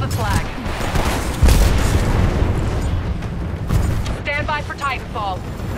the flag. Stand by for Titanfall.